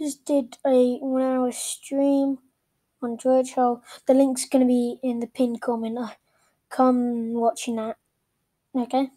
just did a one hour stream on George Oh, the link's going to be in the pinned comment. Uh, come watching that. Okay.